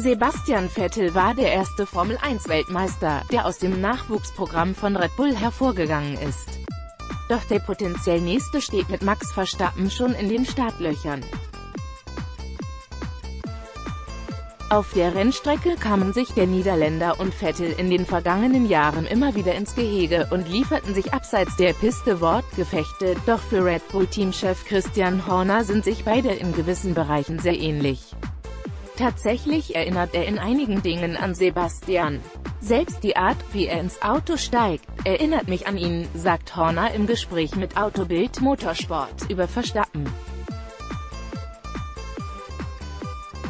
Sebastian Vettel war der erste Formel-1-Weltmeister, der aus dem Nachwuchsprogramm von Red Bull hervorgegangen ist. Doch der potenziell nächste steht mit Max Verstappen schon in den Startlöchern. Auf der Rennstrecke kamen sich der Niederländer und Vettel in den vergangenen Jahren immer wieder ins Gehege und lieferten sich abseits der Piste Wortgefechte, doch für Red Bull-Teamchef Christian Horner sind sich beide in gewissen Bereichen sehr ähnlich. Tatsächlich erinnert er in einigen Dingen an Sebastian. Selbst die Art, wie er ins Auto steigt, erinnert mich an ihn, sagt Horner im Gespräch mit Autobild Motorsport über Verstappen.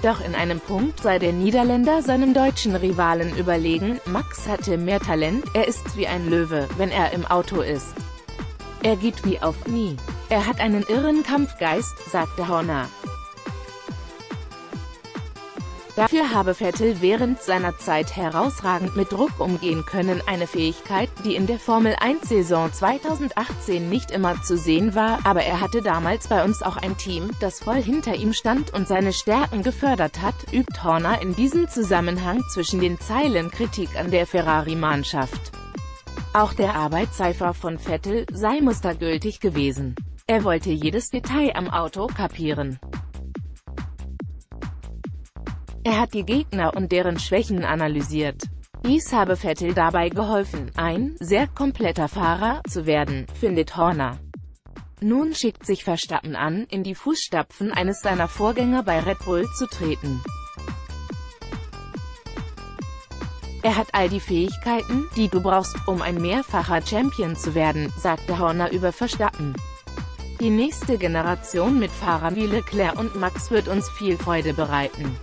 Doch in einem Punkt sei der Niederländer seinem deutschen Rivalen überlegen, Max hatte mehr Talent, er ist wie ein Löwe, wenn er im Auto ist. Er geht wie auf nie. Er hat einen irren Kampfgeist, sagte Horner. Dafür habe Vettel während seiner Zeit herausragend mit Druck umgehen können, eine Fähigkeit, die in der Formel-1-Saison 2018 nicht immer zu sehen war, aber er hatte damals bei uns auch ein Team, das voll hinter ihm stand und seine Stärken gefördert hat, übt Horner in diesem Zusammenhang zwischen den Zeilen Kritik an der Ferrari-Mannschaft. Auch der Arbeitseifer von Vettel sei mustergültig gewesen. Er wollte jedes Detail am Auto kapieren. Er hat die Gegner und deren Schwächen analysiert. Dies habe Vettel dabei geholfen, ein sehr kompletter Fahrer zu werden, findet Horner. Nun schickt sich Verstappen an, in die Fußstapfen eines seiner Vorgänger bei Red Bull zu treten. Er hat all die Fähigkeiten, die du brauchst, um ein mehrfacher Champion zu werden, sagte Horner über Verstappen. Die nächste Generation mit Fahrern wie Leclerc und Max wird uns viel Freude bereiten.